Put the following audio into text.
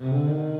Mm.